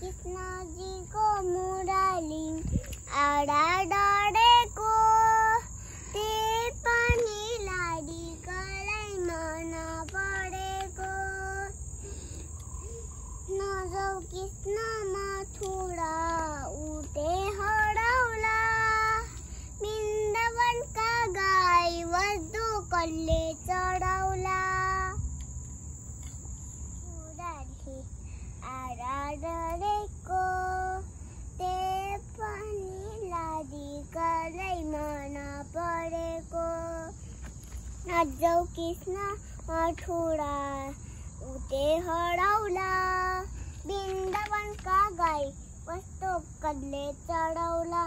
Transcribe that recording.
कृष्णजीको मुरली आडा डढेको त्यही पनि लाडीकलाई मन परेको नजाऊ कृष्ण मथुरा उठे हराउला वृन्दावनका गाई वधु कसले चढाउला नजाऊ कृष्ण मथुरा उते हराउला वृन्दावनका गाई कस्तो कसले चढाउला